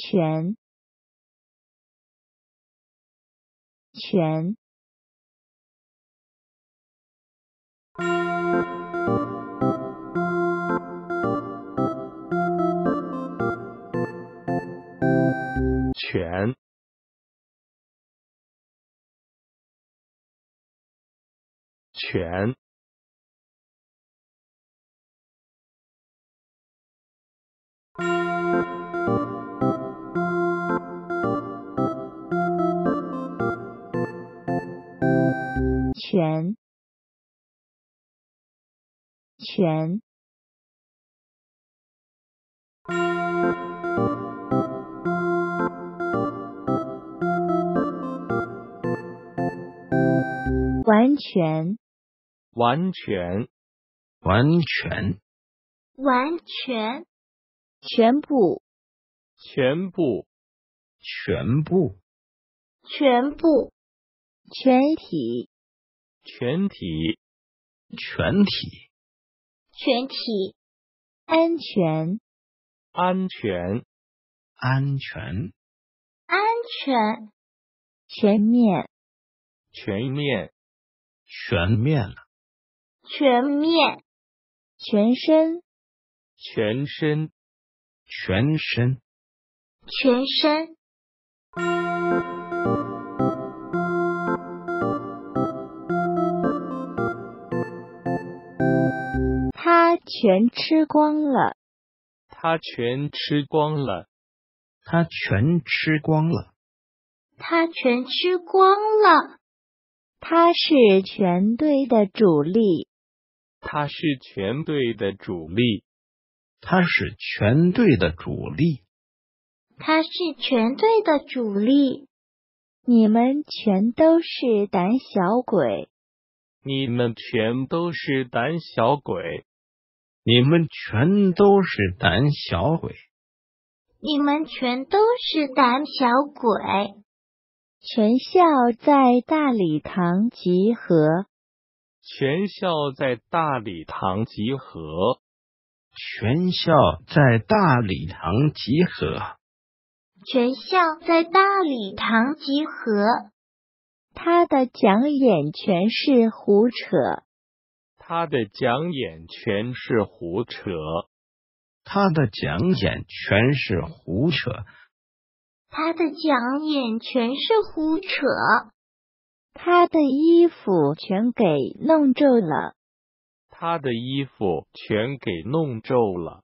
全，全，全，全，全，全，完全，完全，完全，完全，全部，全部，全部，全部，全体，全体，全体，全体，安全，安全，安全，安全，全面，全面，全面了，全面，全身，全身，全身，全身，全吃光了，他全吃光了，他全吃光了，他全吃光了，他是全队的主力，他是全队的主力，他是全队的主力，他是全队的主力，你们全都是胆小鬼，你们全都是胆小鬼，你们全都是胆小鬼，你们全都是胆小鬼，全校在大礼堂集合，全校在大礼堂集合，全校在大礼堂集合，全校在大礼堂集合，他的讲演全是胡扯，他的讲演全是胡扯，他的讲演全是胡扯，他的讲演全是胡扯，他的衣服全给弄皱了，他的衣服全给弄皱了，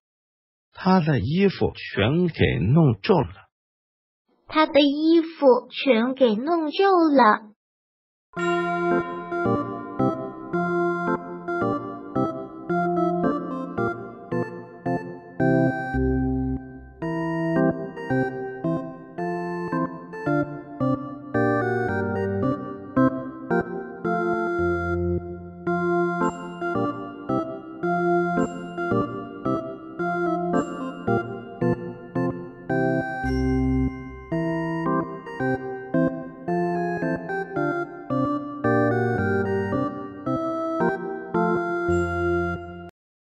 他的衣服全给弄皱了，他的衣服全给弄皱了。